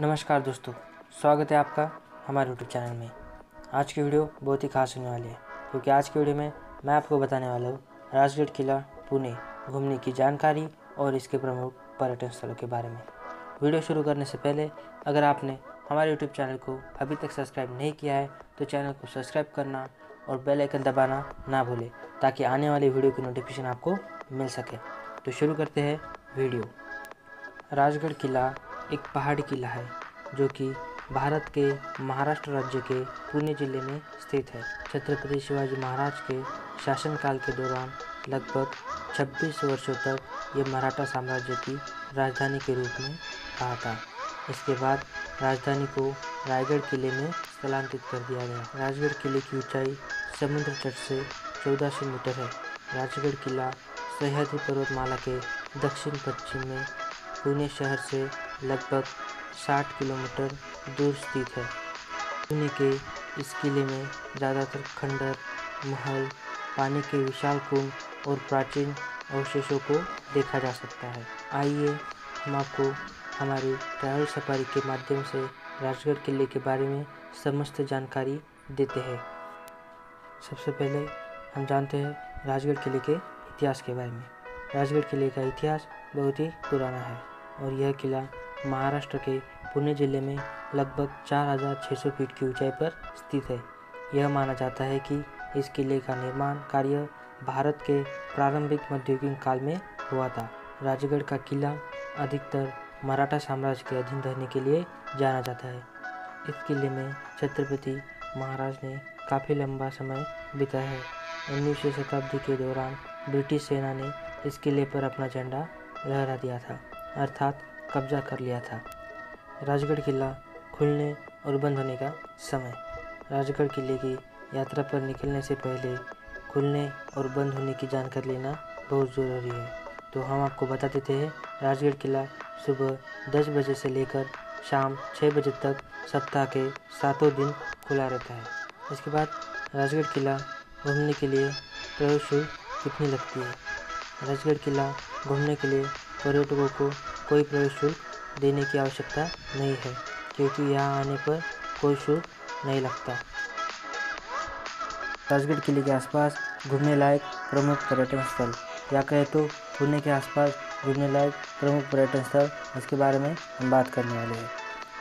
नमस्कार दोस्तों, स्वागत है आपका हमारे यूट्यूब चैनल में। आज की वीडियो बहुत ही खास होने वाली है, क्योंकि आज की वीडियो में मैं आपको बताने वाला हूँ राजगढ़ किला, पुणे घूमने की जानकारी और इसके प्रमुख पर्यटन स्थलों के बारे में। वीडियो शुरू करने से पहले, अगर आपने हमारे यूट्यूब चैनल को अभी तक सब्सक्राइब नहीं किया है तो चैनल को सब्सक्राइब करना और बेल आइकन दबाना ना भूलें, ताकि आने वाली वीडियो की नोटिफिकेशन आपको मिल सके। तो शुरू करते हैं वीडियो। राजगढ़ किला एक पहाड़ी किला है जो कि भारत के महाराष्ट्र राज्य के पुणे ज़िले में स्थित है। छत्रपति शिवाजी महाराज के शासनकाल के दौरान लगभग 26 वर्षों तक ये मराठा साम्राज्य की राजधानी के रूप में रहा था। इसके बाद राजधानी को रायगढ़ किले में स्थलांतरित कर दिया गया। राजगढ़ किले की ऊंचाई समुद्र तट से 1400 मीटर है। राजगढ़ किला सह्याद्री पर्वतमाला के दक्षिण पश्चिम में पुणे शहर से लगभग 60 किलोमीटर दूर स्थित है। पुणे के इस किले में ज़्यादातर खंडर महल, पानी के विशाल कुंड और प्राचीन अवशेषों को देखा जा सकता है। आइए हम आपको हमारी ट्रैवल सफारी के माध्यम से राजगढ़ किले के बारे में समस्त जानकारी देते हैं। सबसे पहले हम जानते हैं राजगढ़ किले के इतिहास के बारे में। राजगढ़ किले का इतिहास बहुत ही पुराना है और यह किला महाराष्ट्र के पुणे ज़िले में लगभग 4,600 फीट की ऊंचाई पर स्थित है। यह माना जाता है कि इस किले का निर्माण कार्य भारत के प्रारंभिक मध्ययुगीन काल में हुआ था। राजगढ़ का किला अधिकतर मराठा साम्राज्य के अधीन रहने के लिए जाना जाता है। इस किले में छत्रपति महाराज ने काफ़ी लंबा समय बिताया है। उन्नीसवीं शताब्दी के दौरान ब्रिटिश सेना ने इस किले पर अपना झंडा लहरा दिया था। अर्थात कब्जा कर लिया था। राजगढ़ किला खुलने और बंद होने का समय। राजगढ़ किले की यात्रा पर निकलने से पहले खुलने और बंद होने की जानकारी लेना बहुत ज़रूरी है। तो हम आपको बता देते हैं, राजगढ़ किला सुबह 10 बजे से लेकर शाम छः बजे तक सप्ताह के सातों दिन खुला रहता है। इसके बाद राजगढ़ किला घूमने के लिए प्रवेश शुल्क कितनी लगती है? राजगढ़ किला घूमने के लिए पर्यटकों को कोई प्रवेश शुल्क देने की आवश्यकता नहीं है, क्योंकि यहाँ आने पर कोई शुल्क नहीं लगता। राजगढ़ किले के आसपास घूमने लायक प्रमुख पर्यटन स्थल। या कहे तो पुणे के आसपास घूमने लायक प्रमुख पर्यटन स्थल, इसके बारे में हम बात करने वाले हैं।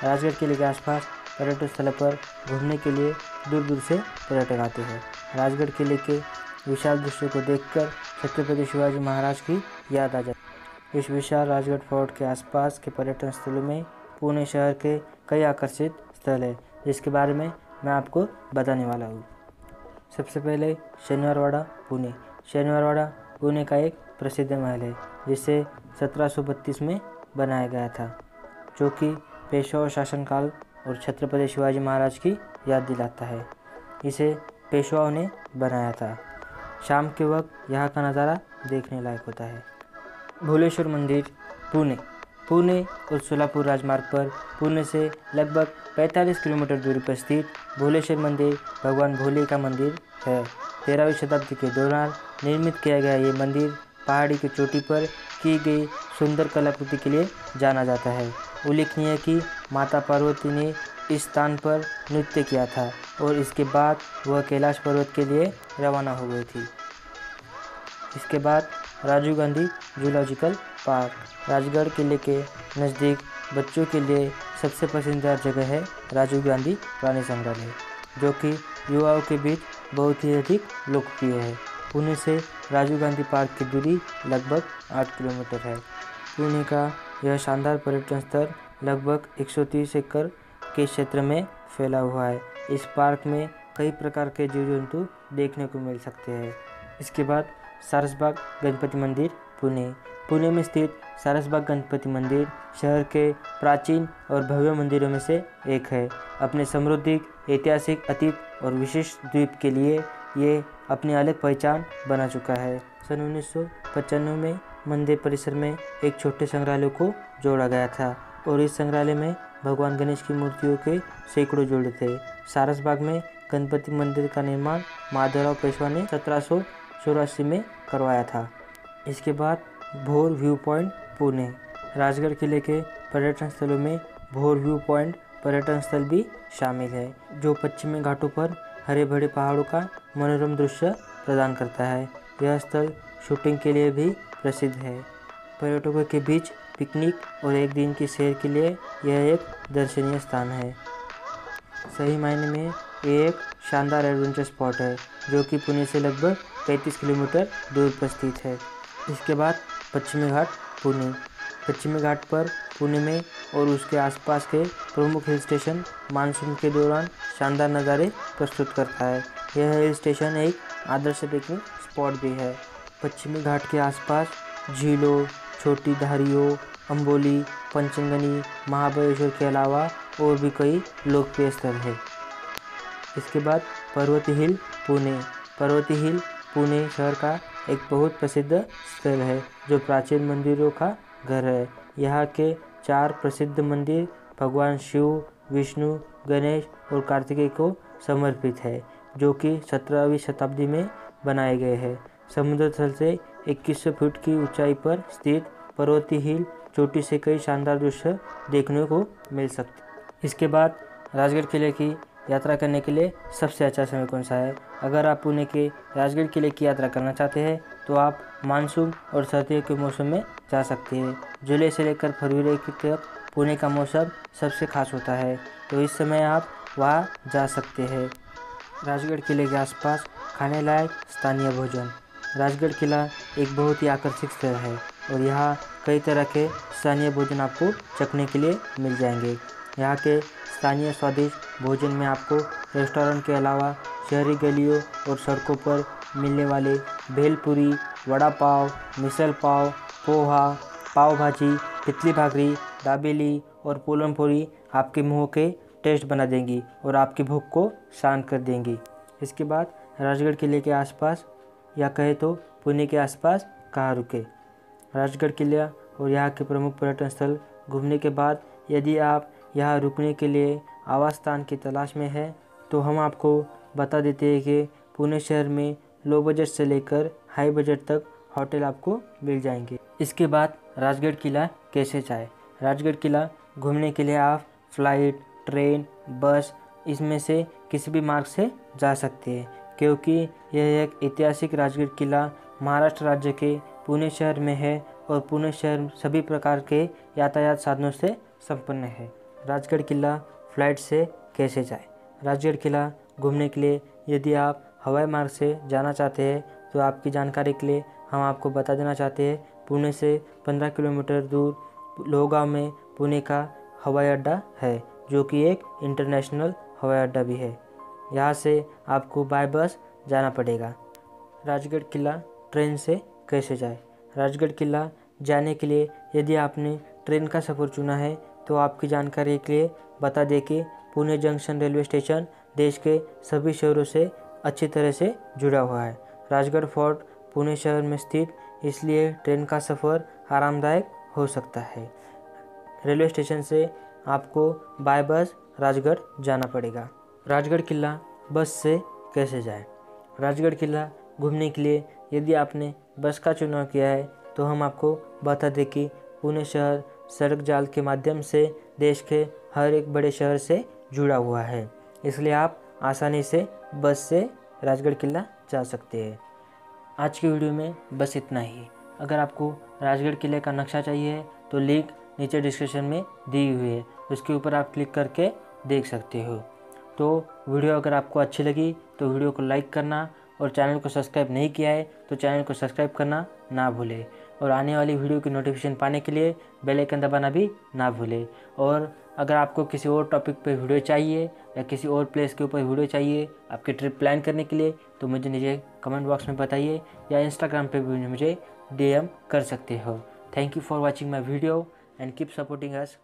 राजगढ़ किले के आसपास पर्यटन स्थल पर घूमने के लिए दूर दूर से पर्यटक आते हैं। राजगढ़ किले के विशाल दृश्य को देखकर छत्रपति शिवाजी महाराज की याद आ जाती इस विशाल राजगढ़ फोर्ट के आसपास के पर्यटन स्थलों में पुणे शहर के कई आकर्षित स्थल है, जिसके बारे में मैं आपको बताने वाला हूँ। सबसे पहले शनिवारवाड़ा, पुणे। शनिवारवाड़ा, पुणे का एक प्रसिद्ध महल है, जिसे 1732 में बनाया गया था, जो कि पेशवा शासनकाल और छत्रपति शिवाजी महाराज की याद दिलाता है। इसे पेशवाओं ने बनाया था। शाम के वक्त यहाँ का नज़ारा देखने लायक होता है। भोलेश्वर मंदिर, पुणे। पुणे और सोलापुर राजमार्ग पर पुणे से लगभग 45 किलोमीटर दूरी पर स्थित भोलेश्वर मंदिर, भगवान भोले का मंदिर है। तेरहवीं शताब्दी के दौरान निर्मित किया गया ये मंदिर पहाड़ी की चोटी पर की गई सुंदर कलाकृति के लिए जाना जाता है। उल्लेखनीय कि माता पार्वती ने इस स्थान पर नृत्य किया था और इसके बाद वह कैलाश पर्वत के लिए रवाना हो गई थी। इसके बाद राजीव गांधी जूलॉजिकल पार्क। राजगढ़ किले के नज़दीक बच्चों के लिए सबसे पसंदीदा जगह है राजीव गांधी प्राणी संग्रहालय, जो कि युवाओं के बीच बहुत ही अधिक लोकप्रिय है। पुणे से राजीव गांधी पार्क की दूरी लगभग आठ किलोमीटर है। पुणे का यह शानदार पर्यटन स्थल लगभग 130 एकड़ के क्षेत्र में फैला हुआ है। इस पार्क में कई प्रकार के जीव जंतु देखने को मिल सकते हैं। इसके बाद सारसबाग गणपति मंदिर, पुणे. पुणे में स्थित सारसबाग गणपति मंदिर शहर के प्राचीन और भव्य मंदिरों में से एक है। अपने समृद्धिक, ऐतिहासिक, अतीत और विशेष द्वीप के लिए ये अपनी अलग पहचान बना चुका है। सन उन्नीस में मंदिर परिसर में एक छोटे संग्रहालय को जोड़ा गया था और इस संग्रहालय में भगवान गणेश की मूर्तियों के सैकड़ों जोड़े थे। सारसबाग में गणपति मंदिर का निर्माण माधवराव पेशवा ने सत्रह सौ में करवाया था। इसके बाद भोर व्यू पॉइंट, पुणे। राजगढ़ किले के पर्यटन स्थलों में भोर व्यू पॉइंट, पर्यटन स्थल भी शामिल है, जो पश्चिमी घाटों पर हरे भरे पहाड़ों का मनोरम दृश्य प्रदान करता है। यह स्थल शूटिंग के लिए भी प्रसिद्ध है। पर्यटकों के बीच पिकनिक और एक दिन की सैर के लिए यह एक दर्शनीय स्थान है। सही मायने में ये एक शानदार एडवेंचर स्पॉट है, जो कि पुणे से लगभग 33 किलोमीटर दूर पर स्थित है। इसके बाद पश्चिमी घाट पुणे। पश्चिमी घाट पर पुणे में और उसके आसपास के प्रमुख हिल स्टेशन मानसून के दौरान शानदार नज़ारे प्रस्तुत करता है। यह हिल स्टेशन एक आदर्श पिकनिक स्पॉट भी है। पश्चिमी घाट के आसपास झीलों, छोटी धारियों अम्बोली पंचंगनी महाबलेश्वर के अलावा और भी कई लोकप्रिय स्थल है। इसके बाद पर्वती हिल पुणे। पर्वती हिल पुणे शहर का एक बहुत प्रसिद्ध स्थल है, जो प्राचीन मंदिरों का घर है। यहाँ के चार प्रसिद्ध मंदिर भगवान शिव, विष्णु, गणेश और कार्तिकेय को समर्पित है, जो कि सत्रहवीं शताब्दी में बनाए गए हैं। समुद्र तल से 2100 फीट की ऊंचाई पर स्थित पर्वती हिल चोटी से कई शानदार दृश्य देखने को मिल सकते इसके बाद राजगढ़ किले की यात्रा करने के लिए सबसे अच्छा समय कौन सा है? अगर आप पुणे के राजगढ़ किले की यात्रा करना चाहते हैं तो आप मानसून और सर्दियों के मौसम में जा सकते हैं। जुलाई से लेकर फरवरी तक पुणे का मौसम सबसे खास होता है तो इस समय आप वहाँ जा सकते हैं। राजगढ़ किले के आसपास खाने लायक स्थानीय भोजन। राजगढ़ किला एक बहुत ही आकर्षक स्थल है और यहाँ कई तरह के स्थानीय भोजन आपको चखने के लिए मिल जाएँगे। यहाँ के स्थानीय स्वादिष्ट भोजन में आपको रेस्टोरेंट के अलावा शहरी गलियों और सड़कों पर मिलने वाले भेलपुरी वड़ा पाव, मिसल पाव, पोहा, पाव भाजी, तितली भागरी दाबेली और पोलन पूरी आपके मुँह के टेस्ट बना देंगी और आपकी भूख को शांत कर देंगी। इसके बाद राजगढ़ किले के आसपास या कहे तो पुणे के आसपास कहाँ रुके। राजगढ़ किला और यहाँ के प्रमुख पर्यटन स्थल घूमने के बाद यदि आप यहाँ रुकने के लिए आवास स्थान की तलाश में है। तो हम आपको बता देते हैं कि पुणे शहर में लो बजट से लेकर हाई बजट तक होटल आपको मिल जाएँगे। इसके बाद राजगढ़ किला कैसे जाए? राजगढ़ किला घूमने के लिए आप फ़्लाइट ट्रेन बस इसमें से किसी भी मार्ग से जा सकते हैं। क्योंकि यह एक ऐतिहासिक राजगढ़ किला महाराष्ट्र राज्य के पुणे शहर में है और पुणे शहर सभी प्रकार के यातायात साधनों से संपन्न है। राजगढ़ किला फ़्लाइट से कैसे जाए? राजगढ़ किला घूमने के लिए यदि आप हवाई मार्ग से जाना चाहते हैं तो आपकी जानकारी के लिए हम आपको बता देना चाहते हैं, पुणे से 15 किलोमीटर दूर लोहगांव में पुणे का हवाई अड्डा है, जो कि एक इंटरनेशनल हवाई अड्डा भी है। यहाँ से आपको बाय बस जाना पड़ेगा। राजगढ़ किला ट्रेन से कैसे जाए? राजगढ़ किला जाने के लिए यदि आपने ट्रेन का सफ़र चुना है तो आपकी जानकारी के लिए बता दें कि पुणे जंक्शन रेलवे स्टेशन देश के सभी शहरों से अच्छी तरह से जुड़ा हुआ है। राजगढ़ फोर्ट पुणे शहर में स्थित, इसलिए ट्रेन का सफ़र आरामदायक हो सकता है। रेलवे स्टेशन से आपको बाय बस राजगढ़ जाना पड़ेगा। राजगढ़ किला बस से कैसे जाए? राजगढ़ किला घूमने के लिए यदि आपने बस का चुनाव किया है तो हम आपको बता दें कि पुणे शहर सड़क जाल के माध्यम से देश के हर एक बड़े शहर से जुड़ा हुआ है। इसलिए आप आसानी से बस से राजगढ़ किला जा सकते हैं। आज की वीडियो में बस इतना ही। अगर आपको राजगढ़ किले का नक्शा चाहिए तो लिंक नीचे डिस्क्रिप्शन में दी हुई है। उसके ऊपर आप क्लिक करके देख सकते हो। तो वीडियो अगर आपको अच्छी लगी तो वीडियो को लाइक करना और चैनल को सब्सक्राइब नहीं किया है तो चैनल को सब्सक्राइब करना ना भूलें। और आने वाली वीडियो की नोटिफिकेशन पाने के लिए बेल आइकन दबाना भी ना भूलें। और अगर आपको किसी और टॉपिक पे वीडियो चाहिए या किसी और प्लेस के ऊपर वीडियो चाहिए आपकी ट्रिप प्लान करने के लिए तो मुझे नीचे कमेंट बॉक्स में बताइए या इंस्टाग्राम पर भी मुझे डीएम कर सकते हो। Thank you for watching my video and keep supporting us